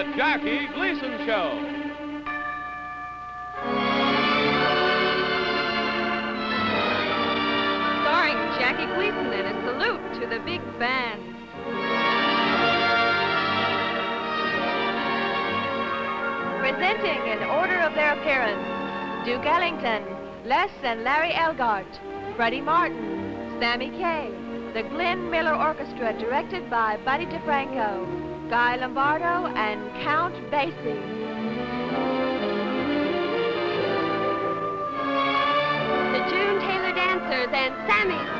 the Jackie Gleason Show. Starring Jackie Gleason and a salute to the big band. Presenting in order of their appearance, Duke Ellington, Les and Larry Elgart, Freddie Martin, Sammy Kaye, the Glenn Miller Orchestra directed by Buddy DeFranco, Guy Lombardo, and Count Basie. The June Taylor Dancers and Sammy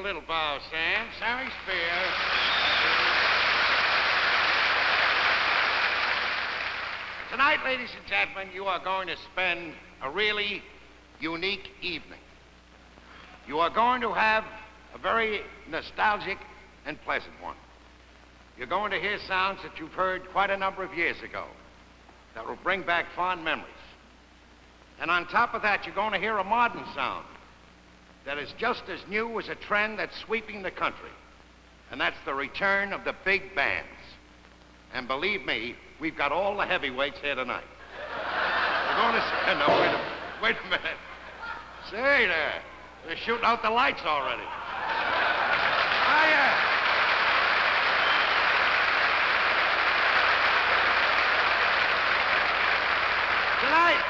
a little bow, Sam. Sammy Spear. Tonight, ladies and gentlemen, you are going to spend a really unique evening. You are going to have a very nostalgic and pleasant one. You're going to hear sounds that you've heard quite a number of years ago that will bring back fond memories. And on top of that, you're going to hear a modern sound that is just as new as a trend that's sweeping the country. And that's the return of the big bands. And believe me, we've got all the heavyweights here tonight. We're going to say, no, wait a minute. Wait a minute. Say there, they're shooting out the lights already. Ah, Hiya. Tonight,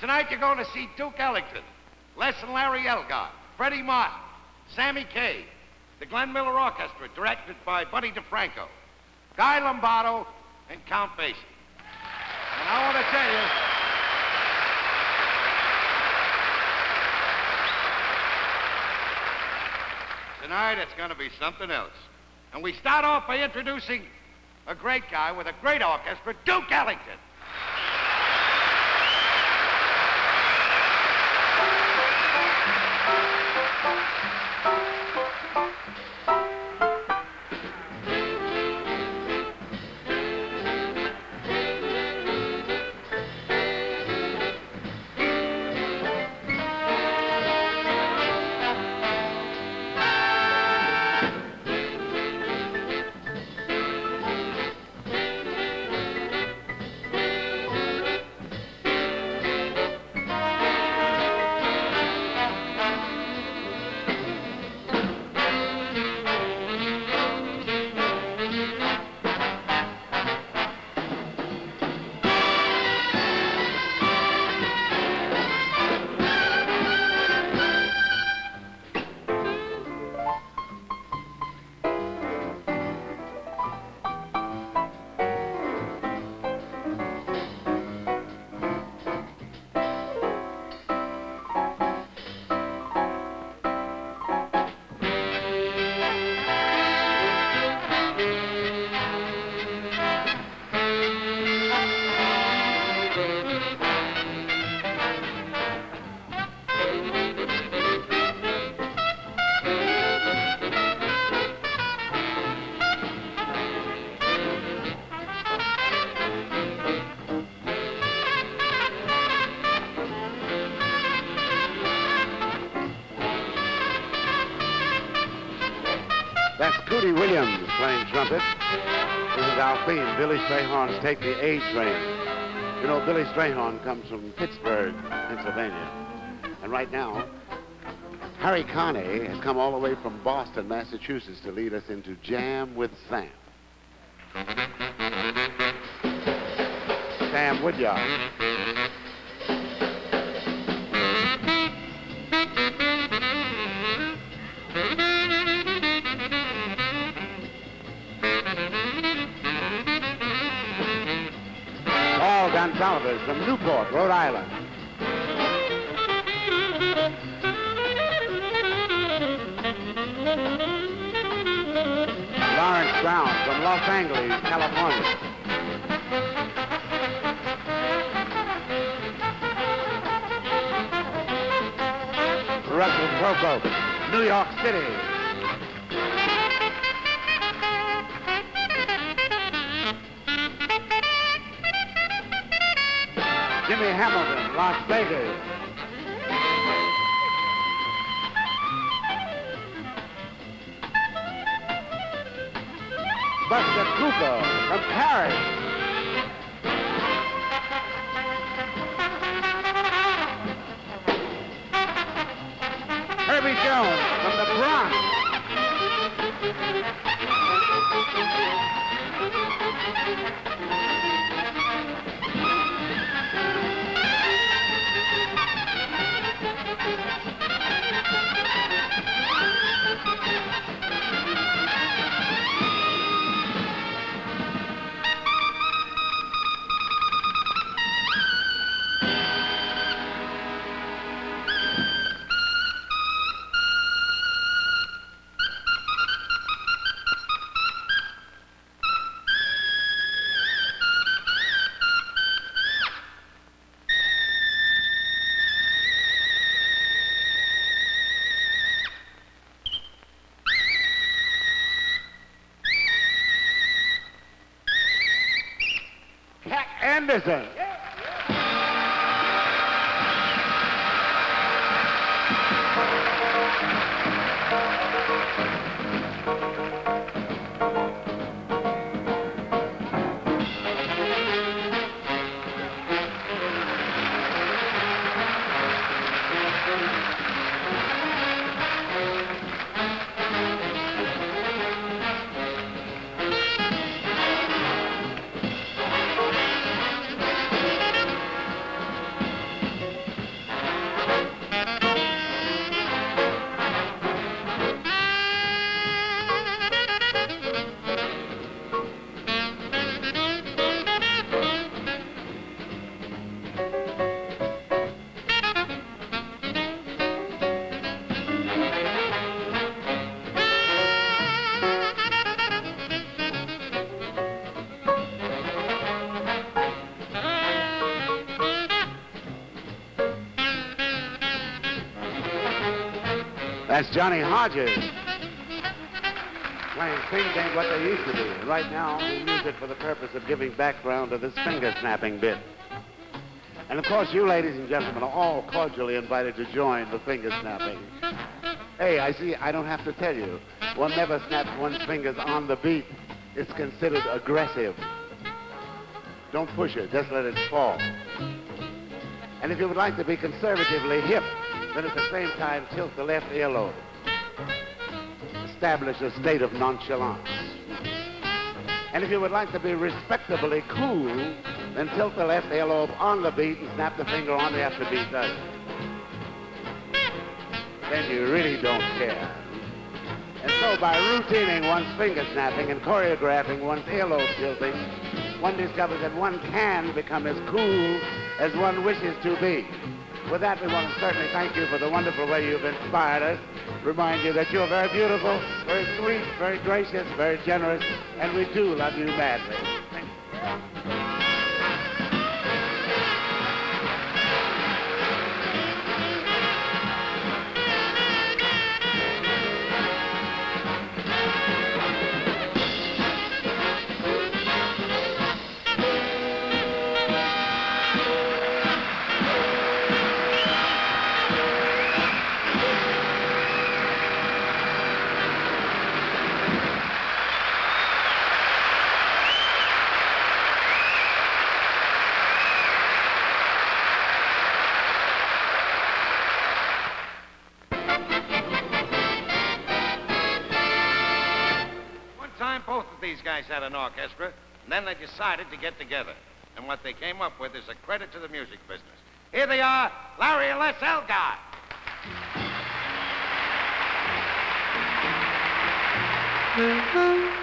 tonight you're going to see Duke Ellington, Les and Larry Elgart, Freddie Martin, Sammy Kaye, the Glenn Miller Orchestra, directed by Buddy DeFranco, Guy Lombardo, and Count Basie. And I want to tell you, tonight, it's going to be something else. And we start off by introducing a great guy with a great orchestra, Duke Ellington. That's Cootie Williams playing trumpet. This is our theme, Billy Strayhorn's Take the A Train. You know, Billy Strayhorn comes from Pittsburgh, Pennsylvania. And right now, Harry Carney has come all the way from Boston, Massachusetts to lead us into Jam with Sam. Sam Woodyard. Gonsalves from Newport, Rhode Island. Lawrence Brown from Los Angeles, California. Russell Procope, New York City. Jimmy Hamilton, Las Vegas. Buster Cooper from Paris. Herbie Jones from the Bronx. Cat Anderson. That's Johnny Hodges. Playing things ain't what they used to be. Right now, we use it for the purpose of giving background to this finger snapping bit. And of course, you ladies and gentlemen are all cordially invited to join the finger snapping. Hey, I see, I don't have to tell you. One never snaps one's fingers on the beat. It's considered aggressive. Don't push it, just let it fall. And if you would like to be conservatively hip, then at the same time tilt the left earlobe. Establish a state of nonchalance. And if you would like to be respectably cool, then tilt the left earlobe on the beat and snap the finger on the after beat does. Then you really don't care. And so by routining one's finger snapping and choreographing one's earlobe tilting, one discovers that one can become as cool as one wishes to be. With that, we want to certainly thank you for the wonderful way you've inspired us. Remind you that you're very beautiful, very sweet, very gracious, very generous, and we do love you madly. guys had an orchestra, and then they decided to get together. And what they came up with is a credit to the music business. Here they are, Larry and Les Elgart.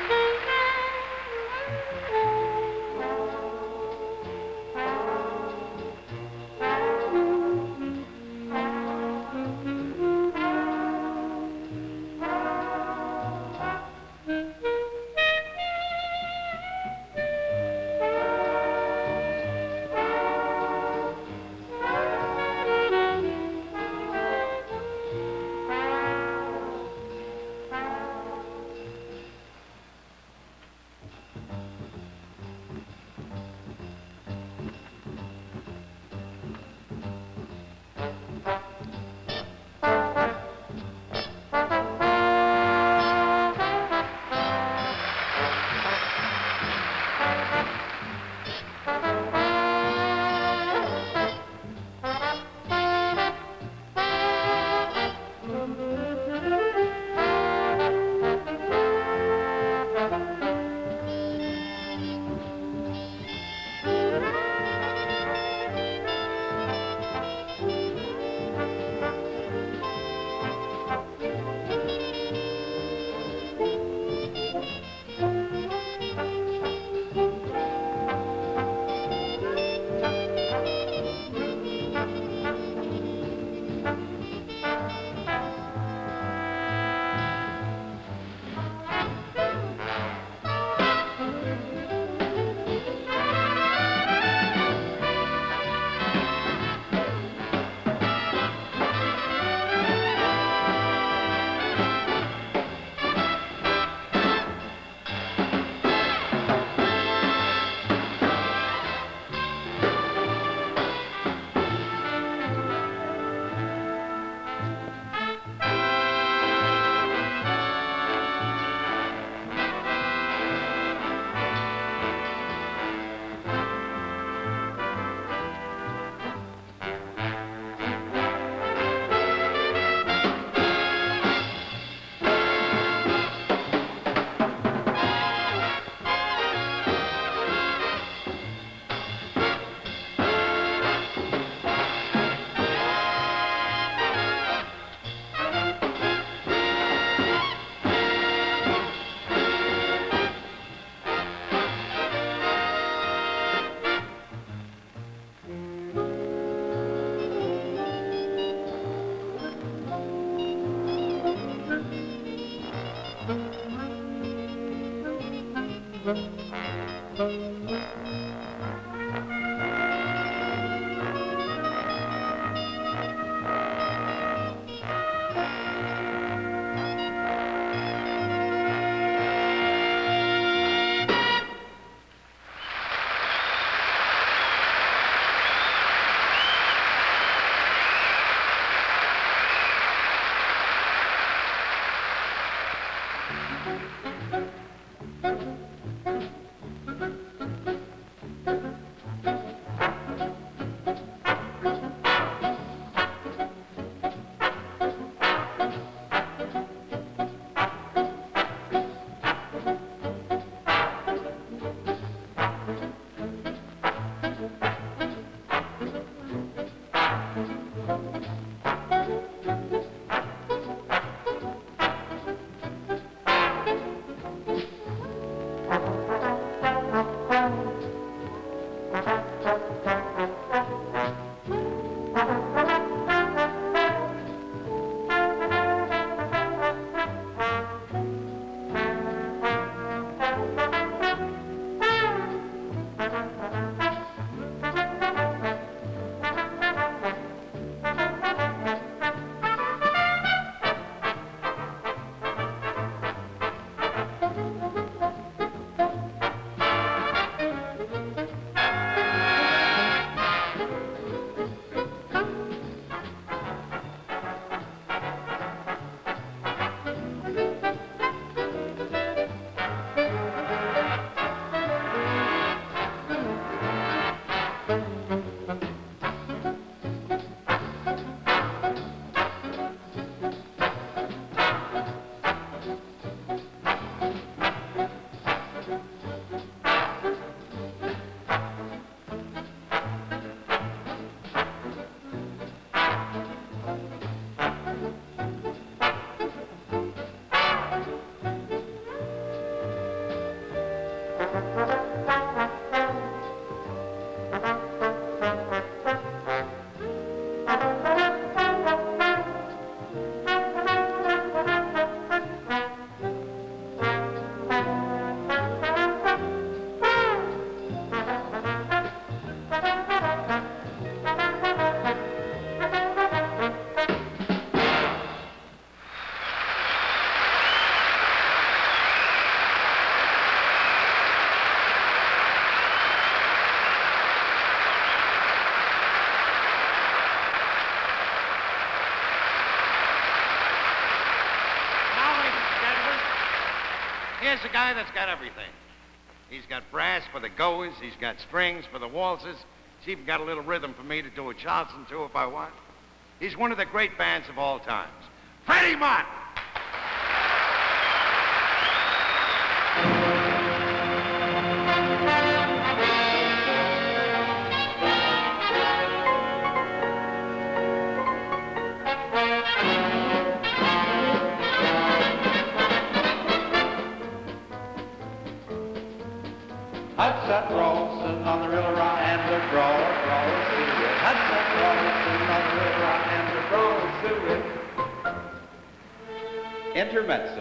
here's a guy that's got everything. He's got brass for the goers, he's got strings for the waltzes, he's even got a little rhythm for me to do a Charleston to if I want. He's one of the great bands of all times. Freddie Martin! To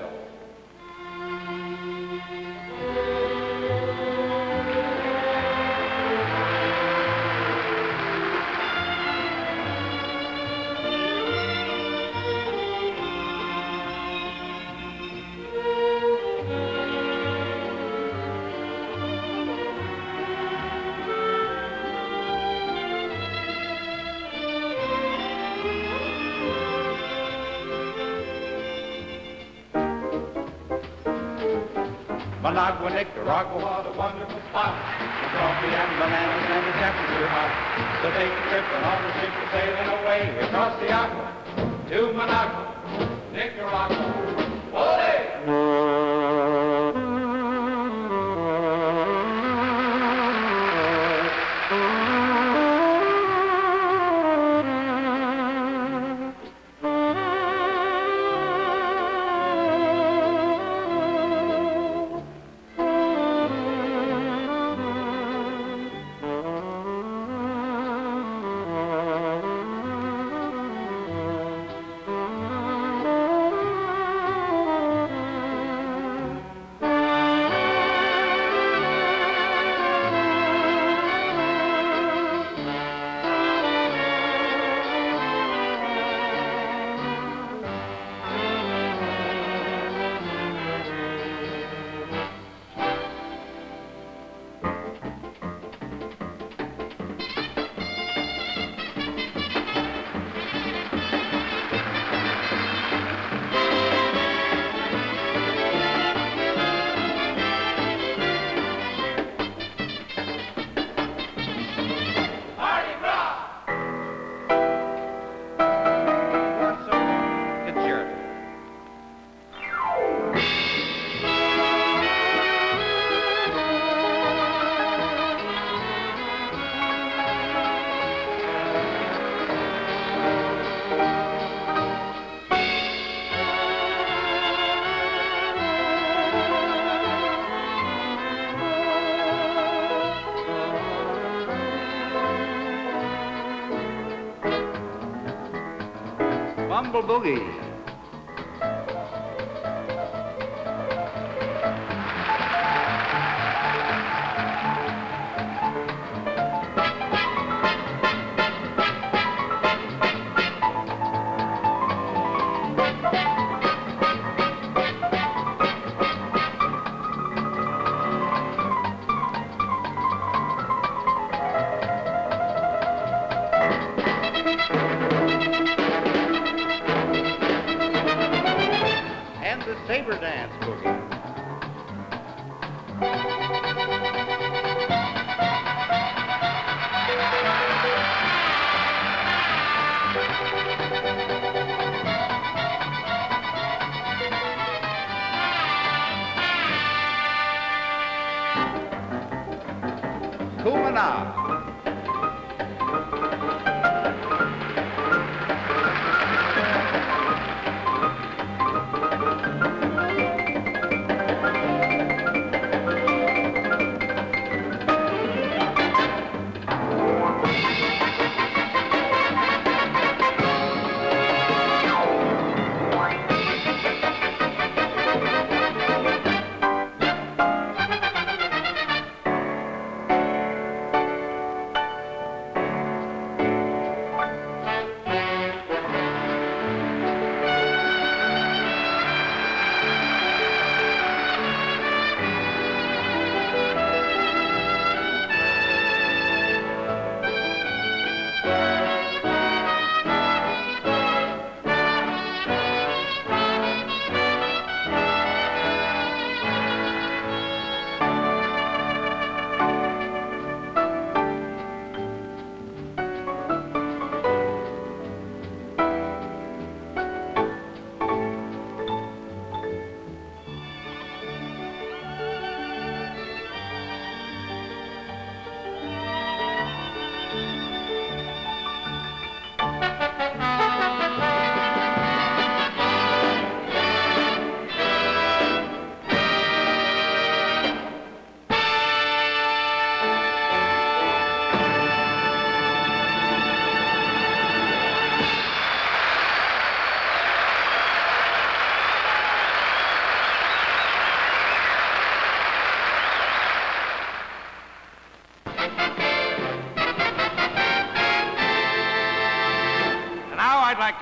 Managua, Nicaragua, what a wonderful spot. The coffee and bananas and the temperature hot. So take a trip and on the ship we're sailing away across the agua to Managua, Nicaragua. Boogie.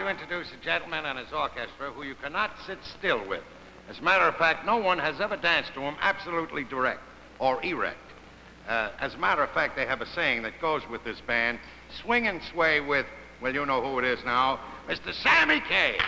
To introduce a gentleman and his orchestra who you cannot sit still with. As a matter of fact, no one has ever danced to him absolutely direct or erect. Uh, as a matter of fact, they have a saying that goes with this band swing and sway with, well, you know who it is now, Mr. Sammy Kaye.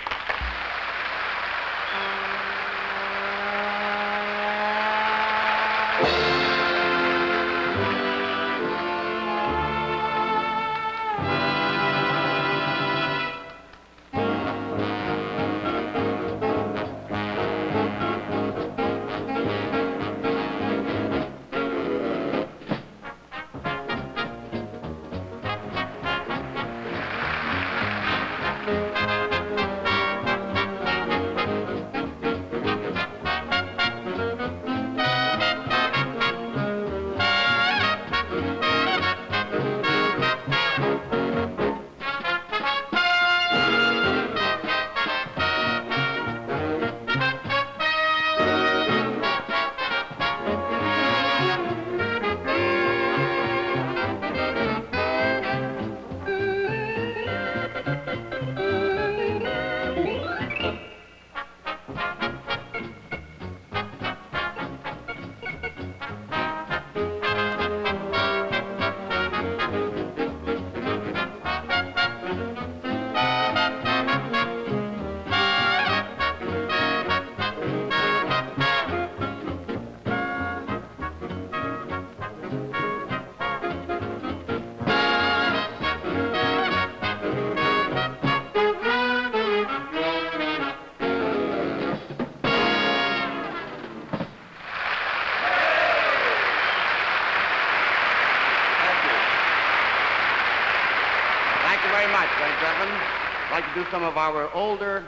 Very much, ladies and gentlemen. I'd like to do some of our older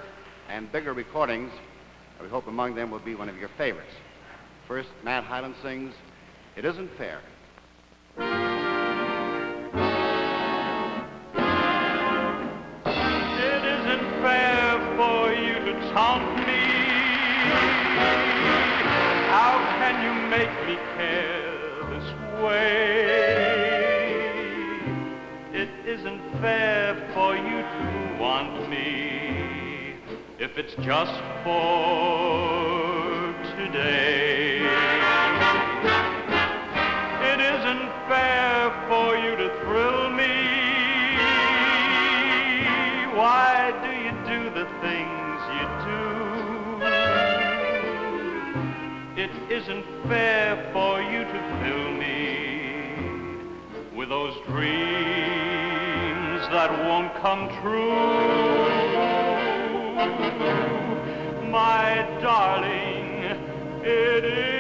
and bigger recordings. We hope among them will be one of your favorites. First, Matt Hyland sings It Isn't Fair. It isn't fair count me. How can you make me care this way? Fair for you to want me if it's just for today. It isn't fair for you to thrill me. Why do you do the things you do? It isn't fair for you to fill me with those dreams come true. My darling, it isn't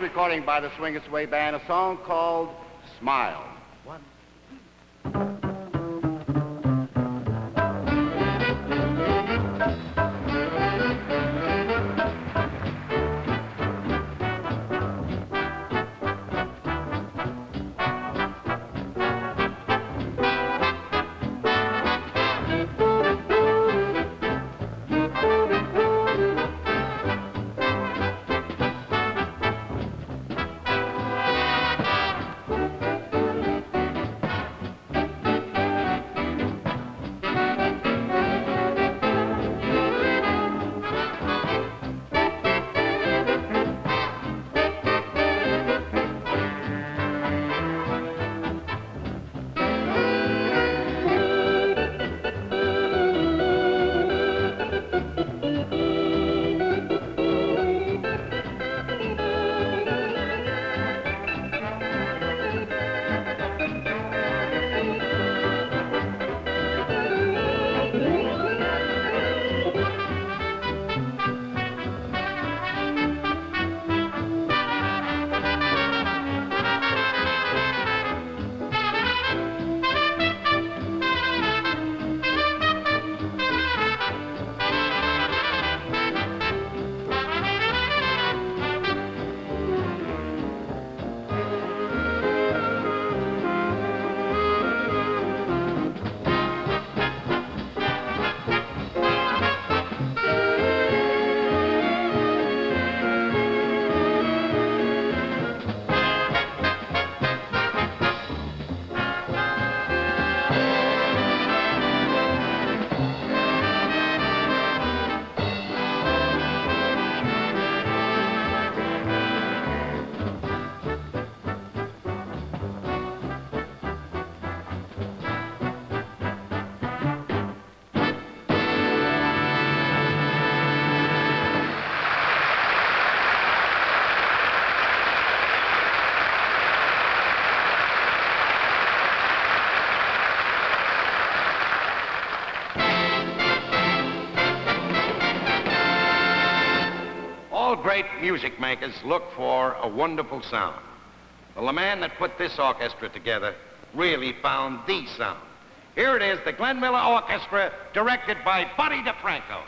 recording by the Swing Its Way Band, a song called Smile. Music makers look for a wonderful sound. Well, the man that put this orchestra together really found the sound. Here it is, the Glenn Miller Orchestra, directed by Buddy DeFranco.